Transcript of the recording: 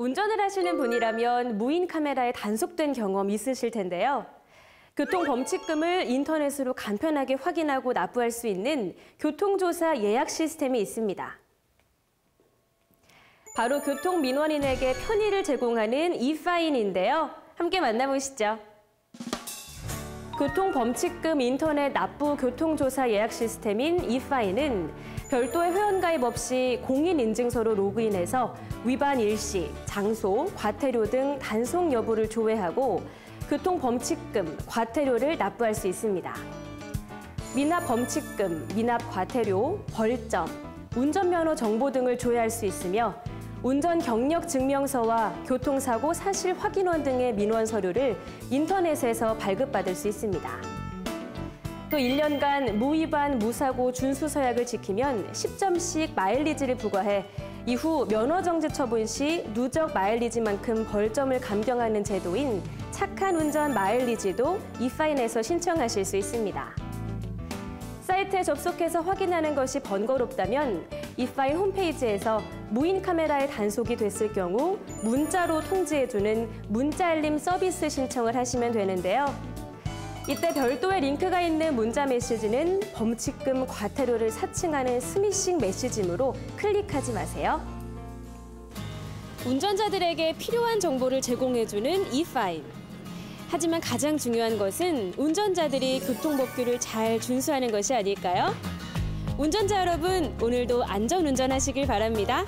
운전을 하시는 분이라면 무인 카메라에 단속된 경험 있으실 텐데요. 교통범칙금을 인터넷으로 간편하게 확인하고 납부할 수 있는 교통조사 예약 시스템이 있습니다. 바로 교통민원인에게 편의를 제공하는 이파인인데요. 함께 만나보시죠. 교통범칙금 인터넷 납부 교통조사 예약 시스템인 이파인은 별도의 회원가입 없이 공인인증서로 로그인해서 위반 일시, 장소, 과태료 등 단속 여부를 조회하고 교통범칙금, 과태료를 납부할 수 있습니다. 미납 범칙금, 미납 과태료, 벌점, 운전면허 정보 등을 조회할 수 있으며 운전 경력 증명서와 교통사고 사실 확인원 등의 민원 서류를 인터넷에서 발급받을 수 있습니다. 또 1년간 무위반 무사고 준수 서약을 지키면 10점씩 마일리지를 부과해 이후 면허 정지 처분 시 누적 마일리지만큼 벌점을 감경하는 제도인 착한 운전 마일리지도 이파인에서 신청하실 수 있습니다. 사이트에 접속해서 확인하는 것이 번거롭다면 이파인 홈페이지에서 무인 카메라에 단속이 됐을 경우 문자로 통지해주는 문자 알림 서비스 신청을 하시면 되는데요. 이때 별도의 링크가 있는 문자 메시지는 범칙금 과태료를 사칭하는 스미싱 메시지므로 클릭하지 마세요. 운전자들에게 필요한 정보를 제공해주는 이파인. 하지만 가장 중요한 것은 운전자들이 교통법규를 잘 준수하는 것이 아닐까요? 운전자 여러분, 오늘도 안전 운전하시길 바랍니다.